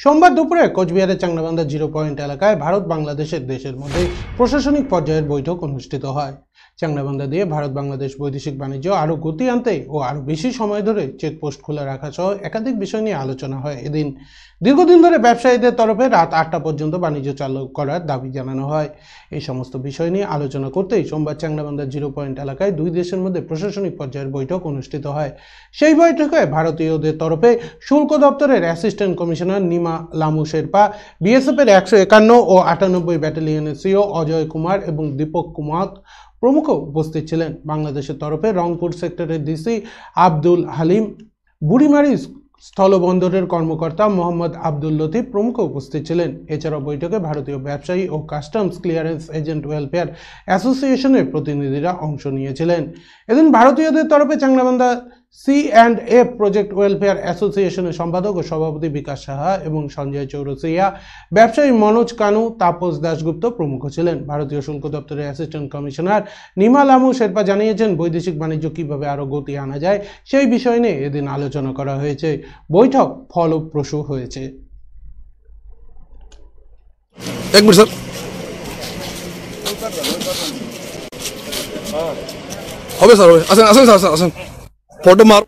সোমবার দুপুরে কোচবিহারের চাংলাবান্ধা জিরো পয়েন্ট এলাকায় ভারত বাংলাদেশের দেশের মধ্যে প্রশাসনিক পর্যায়ের বৈঠক অনুষ্ঠিত হয়। চাংরাবান্ধা দিয়ে ভারত বাংলাদেশ বৈদেশিক বাণিজ্য আরও গতি আনতে ও আরও বেশি সময় ধরে চেকপোস্ট খোলা রাখা সহ একাধিক বিষয় নিয়ে আলোচনা হয় এদিন। দীর্ঘদিন ধরে ব্যবসায়ীদের তরফে রাত আটটা পর্যন্ত বাণিজ্য চালু করার দাবি জানানো হয়। এই সমস্ত বিষয় নিয়ে আলোচনা করতেই সোমবার চাংরাবান্ধা জিরো পয়েন্ট এলাকায় দুই দেশের মধ্যে প্রশাসনিক পর্যায়ের বৈঠক অনুষ্ঠিত হয়। সেই বৈঠকে ভারতীয়দের তরফে শুল্ক দপ্তরের অ্যাসিস্ট্যান্ট কমিশনার নিমা লামু শেরপা, বিএসএফের একশো একান্ন ও আটানব্বই ব্যাটালিয়নের সিও অজয় কুমার এবং দীপক কুমার প্রমুখ উপস্থিত ছিলেন বাংলাদেশের তরফে রংপুর সেক্টরের ডিসি আব্দুল হালিম, বুড়িমারি স্থলবন্দরের কর্মকর্তা মোহাম্মদ আব্দুল লতিফ প্রমুখ উপস্থিত ছিলেন। এছাড়াও বৈঠকে ভারতীয় ব্যবসায়ী ও কাস্টমস ক্লিয়ারেন্স এজেন্ট ওয়েলফেয়ার অ্যাসোসিয়েশনের প্রতিনিধিরা অংশ নিয়েছিলেন। এদিন ভারতীয়দের তরফে Changrabandha C and F project welfare অ্যাসোসিয়েশনের সম্পাদক ও সভাপতি বিকাশ সাহা এবং সঞ্জয় চৌরসিয়া। ব্যবসায়ী মনোজ কানু, তাপস দাশগুপ্ত প্রমুখ ছিলেন। ভারতীয় শুল্ক দপ্তরের অ্যাসিস্ট্যান্ট কমিশনার নিমা লামু শেরপা জানিয়েছেন, বৈদেশিক বাণিজ্য কীভাবে আরও গতি আনা যায় সেই বিষয় নিয়ে এদিন আলোচনা করা হয়েছে। বৈঠক ফলপ্রসূ হয়েছে। স্যার। হবে স্যার, হবে। আসেন আসেন, স্যার, আসেন। പോട്ടുമാർ